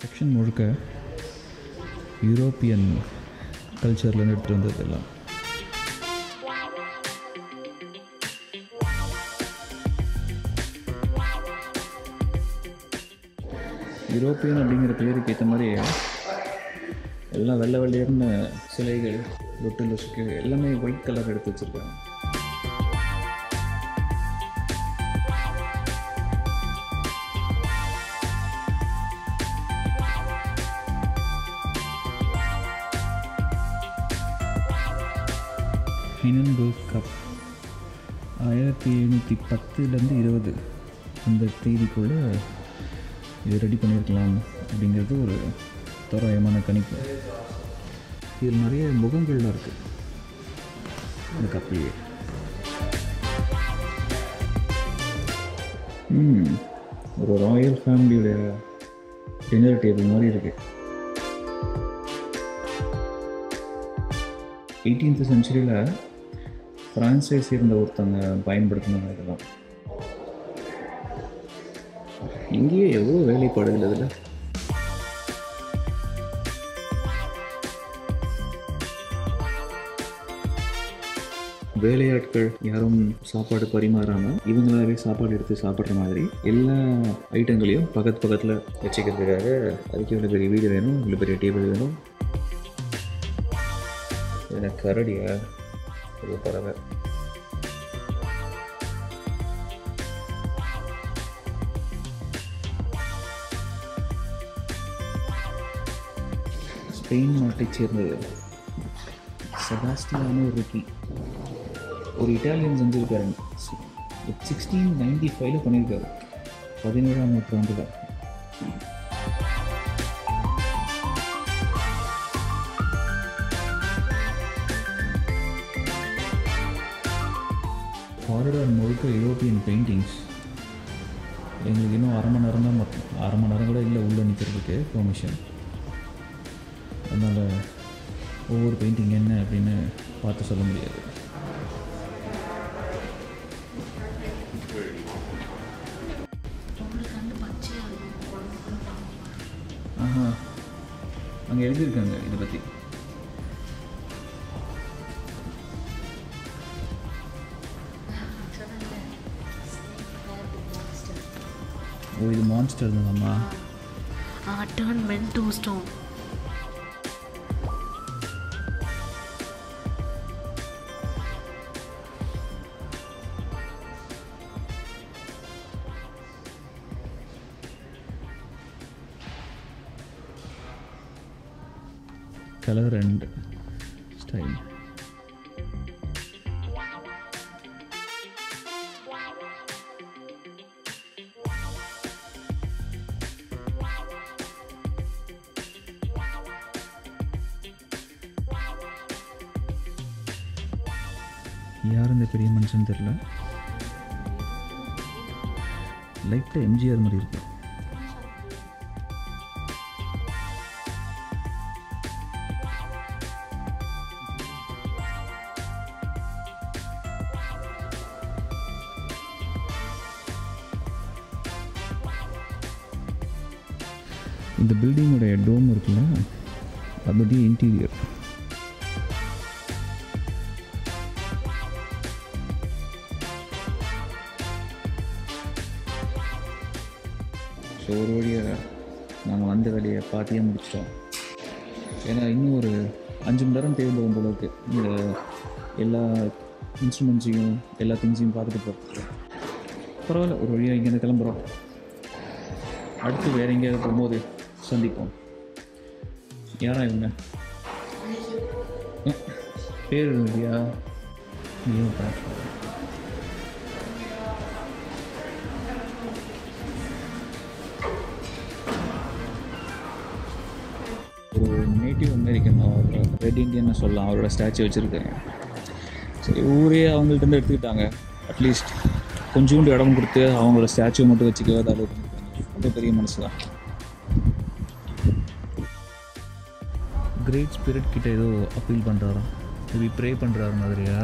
Section முழுக்க European கல்ச்சர்லேருந்து எடுத்துகிட்டு வந்தது எல்லாம். யூரோப்பியன் அப்படிங்கிற பேருக்கு ஏற்ற மாதிரி எல்லாம் வெள்ளை வெள்ளையர்னு சிலைகள் லொட்டு லொசுக்கு எல்லாமே ஒயிட் கலர் எடுத்து வச்சுருக்காங்க. ஹினன்பர்க் கப் ஆயிரத்தி எழுநூற்றி பத்துலேருந்து இருபது. அந்த தேதிக்குள்ளே இது ரெடி பண்ணியிருக்கலாம் அப்படிங்கிறது ஒரு தோராயமான கணிப்பு. இதில் நிறைய முகங்கள்லாம் இருக்குது இந்த கப்லேயே ஒரு ராயல் ஃபேமிலியோடைய டின்னர் டேபிள் மாதிரி இருக்குது எயிட்டீன்த் செஞ்சுரியில் ஃப்ரான்சைஸ் சேர்ந்த ஒருத்தவங்க பயன்படுத்தினாங்க இதெல்லாம் இங்கேயே எவ்வளோ வேலைப்பாடுகள் இதில் வேலையாட்கள் யாரும் சாப்பாடு பரிமாறாமல் இவங்களாவே சாப்பாடு எடுத்து சாப்பிட்ற மாதிரி எல்லா ஐட்டங்களையும் பக்கத்து பக்கத்தில் வச்சுக்கிறதுக்காக அதுக்கு இவ்வளோ பெரிய வீடு வேணும் இவ்வளோ பெரிய டேபிள் வேணும். இதில் கரடியா? இது பறவை ஸ்பெயின் நாட்டைச் சேர்ந்தது செபாஸ்டியானோ ரிக்கி. ஒரு இட்டாலியன் செஞ்சுருக்காருங்க சிக்ஸ்டீன் நைன்டி ஃபைவ்ல பண்ணியிருக்காரு பதினேழாம் நூற்றாண்டில். காரிடார் முழுக்க யூரோப்பியன் பெயிண்டிங்ஸ் எங்களுக்கு இன்னும் அரை மணி நேரம் தான் மொத்தம். அரை மணி நேரம் கூட இல்லை உள்ளே நிற்கிறதுக்கு பெர்மிஷன் அதனால் ஒவ்வொரு பெயிண்டிங் என்ன அப்படின்னு பார்த்து சொல்ல முடியாது. ஆஹா. அங்கே எழுதியிருக்காங்க இதை பற்றி ஓ இது மான்ஸ்டர் தானம்மா turn men to stone colour and style யார் இந்த பெரிய மனுஷன் தெரில லைட்டாக எம்ஜிஆர் மாதிரி இருக்கு. இந்த பில்டிங்கோடைய டோம் இருக்குல்ல அதோடைய இன்டீரியர் ஸோ ஒரு வழியாக நாங்கள் வந்த வேலையை பார்த்தே முடிச்சிட்டோம். ஏன்னா இன்னும் ஒரு அஞ்சு மணி நேரம் தேவைப்படும் போல இந்த எல்லா இன்ஸ்ட்ருமெண்ட்ஸையும் எல்லா திங்ஸையும் பார்த்துட்டு போகிறதுக்கு பரவாயில்ல ஒரு வழியாக இங்கேருந்து கிளம்புறோம். அடுத்து வேறு எங்கேயாவது போகும்போது சந்திப்போம். யாரா இவங்க? பேர் இல்லையா? நீயும் பாரு. அமெரிக்கன் அவர் ரெட் இண்டியன் சொல்லலாம். அவரோட ஸ்டாச்சு வச்சுருக்காங்க சரி ஊரே அவங்கள்ட்ட இருந்து எடுத்துக்கிட்டாங்க. அட்லீஸ்ட் கொஞ்சோண்டு இடம் கொடுத்து அவங்களோட ஸ்டாச்சு மட்டும் வச்சுக்கவே அதை ரொம்ப பெரிய மனசு தான் கிரேட் ஸ்பிரிட் கிட்ட ஏதோ அப்பீல் பண்ணுறாராம் மேபி ப்ரே பண்ணுறாரு மாதிரியா?